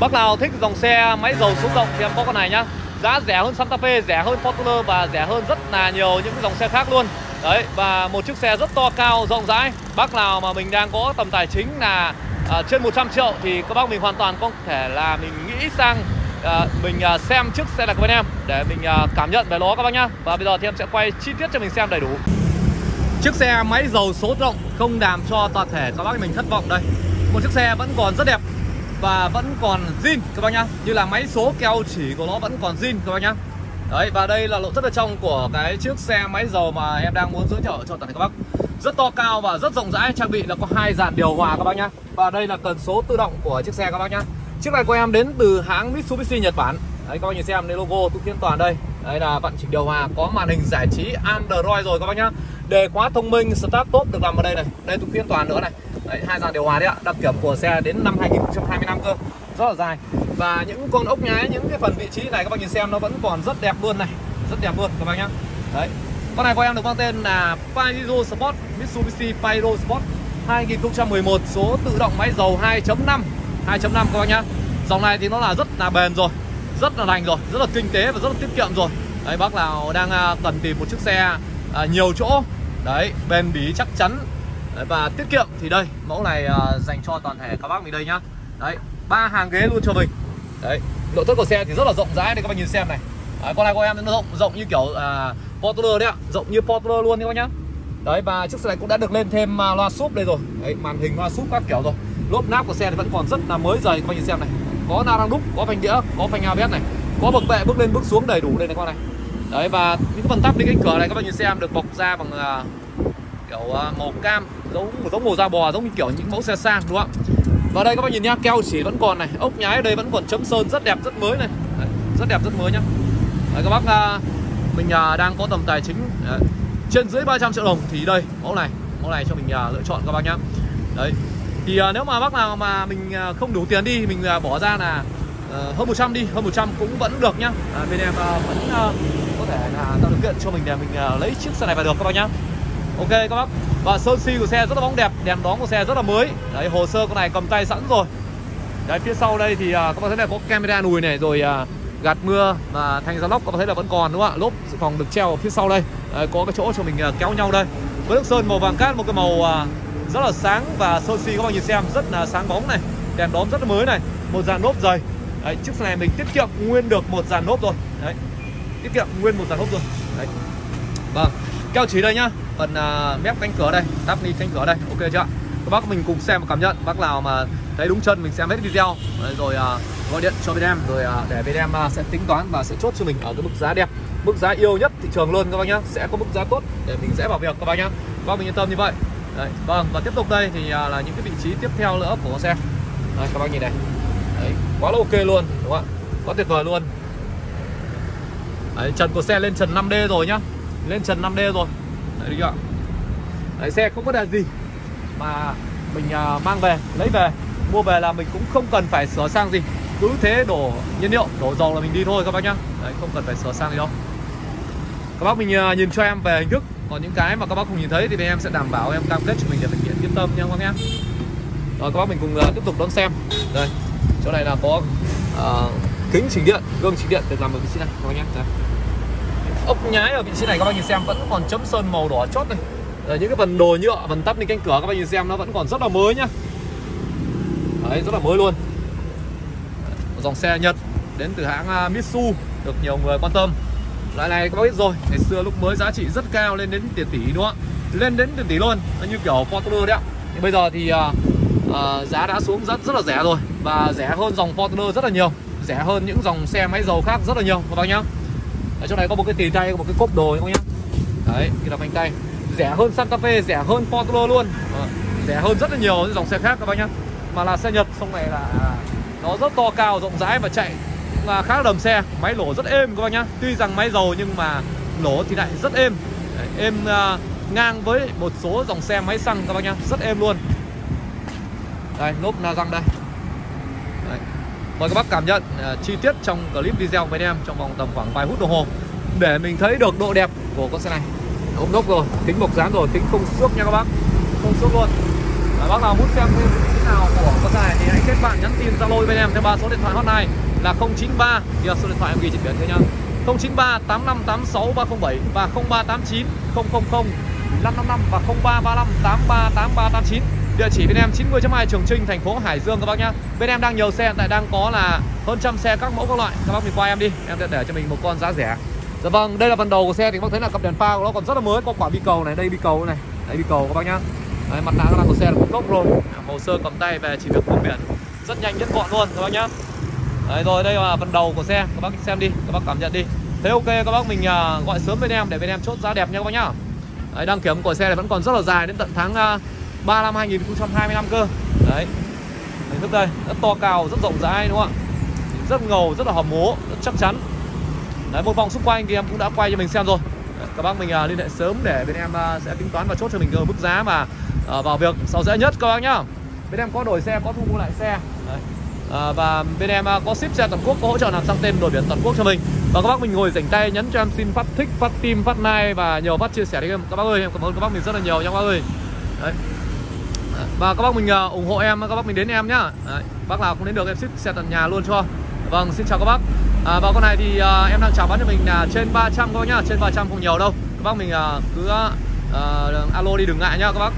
Bác nào thích dòng xe máy dầu số rộng thì em có con này nhá. Giá rẻ hơn Santa Fe, rẻ hơn Fortuner và rẻ hơn rất là nhiều những dòng xe khác luôn. Đấy, và một chiếc xe rất to cao, rộng rãi. Bác nào mà mình đang có tầm tài chính là à, trên 100 triệu Thì các bác mình hoàn toàn có thể là mình nghĩ sang à, Mình à, xem chiếc xe này của bên em Để mình à, cảm nhận về nó các bác nhá. Và bây giờ thì em sẽ quay chi tiết cho mình xem đầy đủ. Chiếc xe máy dầu số rộng không làm cho toàn thể các bác mình thất vọng đây. Một chiếc xe vẫn còn rất đẹp và vẫn còn zin, các bác nhá. Như là máy số keo chỉ của nó vẫn còn zin, các bác nhá. Đấy, và đây là lỗ rất là trong của cái chiếc xe máy dầu mà em đang muốn giới thiệu cho toàn thể các bác. Rất to cao và rất rộng rãi, trang bị là có hai dàn điều hòa, các bác nhá. Và đây là cần số tự động của chiếc xe, các bác nhá. Chiếc này của em đến từ hãng Mitsubishi Nhật Bản. Đấy các bác nhìn xem đây logo Túc Thiên Toàn đây. Đây là vận trình điều hòa có màn hình giải trí Android rồi các bác nhá. Đề khóa thông minh Start Top được làm ở đây này. Đây Túc Thiên Toàn nữa này. Đấy, hai dàn điều hòa đấy ạ đăng kiểm của xe đến năm 2025 cơ. Rất là dài. Và những con ốc nhái những cái phần vị trí này các bạn nhìn xem nó vẫn còn rất đẹp luôn này. Rất đẹp luôn các bác nhá. Đấy. Con này của em được mang tên là Pajero Sport Mitsubishi Pajero Sport 2011 số tự động máy dầu 2.5 2.5 các bác nhá. Dòng này thì nó là rất là bền rồi rất là lành rồi rất là kinh tế và rất là tiết kiệm rồi. Đấy bác nào đang à, cần tìm một chiếc xe à, nhiều chỗ đấy bền bỉ chắc chắn và tiết kiệm thì đây mẫu này à, dành cho toàn thể các bác mình đây nhá. Đấy ba hàng ghế luôn cho mình. Đấy nội thất của xe thì rất là rộng rãi đây các bác nhìn xem này. Đấy, con này của em nó rộng rộng như kiểu à, Portler đấy ạ rộng như Portler luôn các bác nhá. Đấy và chiếc xe này cũng đã được lên thêm à, loa súp đây rồi. Đấy, màn hình loa súp các kiểu rồi. Lốp nắp của xe thì vẫn còn rất là mới dày các bác nhìn xem này có na răng đúc có phanh đĩa có phanh ABS này. Có bậc bệ bước lên bước xuống đầy đủ đây này con này. Đấy và những cái phần tắp đi cánh cửa này các bạn nhìn xem được bọc da bằng uh, kiểu uh, màu cam giống giống màu da bò giống như kiểu những mẫu xe sang đúng không và đây các bạn nhìn nhá keo chỉ vẫn còn này ốc nhái ở đây vẫn còn chấm sơn rất đẹp rất mới này. Đấy, rất đẹp rất mới nhá. Đấy, các bác uh, mình uh, đang có tầm tài chính Đấy. trên dưới 300 triệu đồng thì đây mẫu này mẫu này cho mình uh, lựa chọn các bác nhá. Đấy thì uh, nếu mà bác nào mà mình uh, không đủ tiền đi mình uh, bỏ ra là uh, hơn 100 đi hơn 100 cũng vẫn được nhá. À, bên em uh, vẫn uh, có thể là tạo điều kiện cho mình để mình uh, lấy chiếc xe này vào được các bác nhá. Ok các bác. Và sơn si của xe rất là bóng đẹp đèn đóm của xe rất là mới. Đấy hồ sơ con này cầm tay sẵn rồi. Đấy phía sau đây thì uh, các bác thấy là có camera nùi này rồi uh, gạt mưa và thành ra lóc các bác thấy là vẫn còn đúng không ạ? Lốp dự phòng được treo ở phía sau đây. Đấy, có cái chỗ cho mình uh, kéo nhau đây. Với nước sơn màu vàng cát một cái màu uh, rất là sáng và sơn xi các bạn nhìn xem rất là sáng bóng này đèn đóm rất là mới này một dàn lốp dày. Đấy, chiếc xe này mình tiết kiệm nguyên được một dàn lốp rồi. Đấy tiết kiệm nguyên một dàn lốp rồi. Đấy. Vâng keo chỉ đây nhá phần uh, mép cánh cửa đây tắp ni cánh cửa đây ok chưa các bác mình cùng xem và cảm nhận bác nào mà thấy đúng chân mình xem hết video. Rồi uh, gọi điện cho bên em rồi uh, để bên em uh, sẽ tính toán và sẽ chốt cho mình ở cái mức giá đẹp. Mức giá yêu nhất thị trường luôn các bác nhá sẽ có mức giá tốt để mình dễ vào việc các bác nhá. Các bác mình yên tâm như vậy. Đấy, vâng và tiếp tục đây thì à, là những cái vị trí tiếp theo nữa của con xe. Đấy, các bác nhìn này. Đấy, quá là ok luôn đúng không ạ? Quá tuyệt vời luôn. Đấy, trần của xe lên trần 5D rồi nhá. Lên trần 5D rồi. Đấy, chưa? Đấy, xe không có đèn gì mà mình uh, mang về lấy về mua về là mình cũng không cần phải sửa sang gì. Cứ thế đổ nhiên liệu đổ dầu là mình đi thôi các bác nhá. Đấy, không cần phải sửa sang gì đâu. Các bác mình uh, nhìn cho em về hình thức còn những cái mà các bác không nhìn thấy thì bên em sẽ đảm bảo em cam kết cho mình để thực hiện. Yên tâm nha các bác nhé. rồi các bác mình cùng uh, tiếp tục đón xem. Đây chỗ này là có uh, kính chỉnh điện gương chỉnh điện được làm ở vị trí này các bác nhé. đây. Ốc nhái ở vị trí này các bác nhìn xem vẫn còn chấm sơn màu đỏ chót này. Rồi những cái phần đồ nhựa phần tắp lên cánh cửa các bác nhìn xem nó vẫn còn rất là mới nhá. Đấy, rất là mới luôn. Dòng xe Nhật đến từ hãng à, Mitsu được nhiều người quan tâm loại này các bác biết rồi ngày xưa lúc mới giá trị rất cao lên đến tiền tỷ đúng không ạ? Lên đến tiền tỷ luôn nó như kiểu Fortuner đấy ạ. Thì bây giờ thì uh, uh, giá đã xuống rất rất là rẻ rồi và rẻ hơn dòng Fortuner rất là nhiều rẻ hơn những dòng xe máy dầu khác rất là nhiều các bác nhá. Ở chỗ này có một cái tì tay có một cái cốp đồ các bác nhá. Đấy thì là phanh tay rẻ hơn Santa Fe rẻ hơn Fortuner luôn. À, rẻ hơn rất là nhiều những dòng xe khác các bác nhá. Mà là xe Nhật xong này là nó rất to cao rộng rãi và chạy À, khá là đầm xe. Máy lổ rất êm các bác nhá. Tuy rằng máy dầu nhưng mà lổ thì lại rất êm. Đấy, êm uh, ngang với một số dòng xe máy xăng các bác nhá. Rất êm luôn. Đây lốp na răng đây. Đấy. Mời các bác cảm nhận uh, chi tiết trong clip video với em trong vòng tầm khoảng vài phút đồng hồ. Để mình thấy được độ đẹp của con xe này. Ốp nóc rồi kính bọc dán rồi kính không xước nha các bác. Không xước luôn. À, bác nào muốn xem thêm nào của con xe này thì hãy kết bạn nhắn tin zalo bên em theo ba số điện thoại hotline là 093 giờ số điện thoại em ghi trên biển thôi nhá 093 8586 307 và 0389 000 555 và 0335 838389 Địa chỉ bên em 90.2 Trường Trinh, thành phố Hải Dương các bác nhá. Bên em đang nhiều xe, tại đang có là hơn trăm xe các mẫu các loại. Các bác mình qua em đi, em sẽ để cho mình một con giá rẻ. Dạ vâng, đây là phần đầu của xe thì các bác thấy là cặp đèn pha của nó còn rất là mới, có quả bi cầu này, đây bi cầu này, đây bi cầu các bác nhá. Đấy, mặt nạ các của xe là cũng gốc rồi, hồ sơ cầm tay về chỉ việc công biển rất nhanh nhất gọn luôn các bác nhá. Đấy rồi đây là phần đầu của xe, các bác xem đi, các bác cảm nhận đi. Thế ok các bác mình à, gọi sớm bên em để bên em chốt giá đẹp nha các bác nhá. Đấy, đăng kiểm của xe này vẫn còn rất là dài đến tận tháng à, 3 năm 2025 cơ. Đấy. Hình thức đây Rất to cao, rất rộng rãi đúng không ạ? Rất ngầu, rất là hòm mố, rất chắc chắn. Đấy, một vòng xung quanh thì em cũng đã quay cho mình xem rồi. Đấy, Các bác mình à, liên hệ sớm để bên em sẽ tính toán và chốt cho mình mức giá mà vào việc sau dễ nhất các bác nhá. Bên em có đổi xe, có thu mua lại xe. Đấy. À, và bên em ờ, có ship xe toàn quốc có hỗ trợ làm sang tên đổi biển toàn quốc cho mình. Và các bác mình ngồi rảnh tay nhấn cho em xin phát thích phát tim phát like và nhiều phát chia sẻ đi em. Các bác ơi em cảm ơn các bác mình rất là nhiều nha các bác ơi. Đấy. Và các bác mình ờ, ủng hộ em, các bác mình đến em nhá. Đấy, Bác nào không đến được em ship xe tận nhà luôn cho. Vâng, xin chào các bác. À, Và con này thì à, em đang chào bán cho mình là trên 300 các bác nhá Trên 300 không nhiều đâu. Các bác mình à, cứ à, alo đi đừng ngại nhá các bác.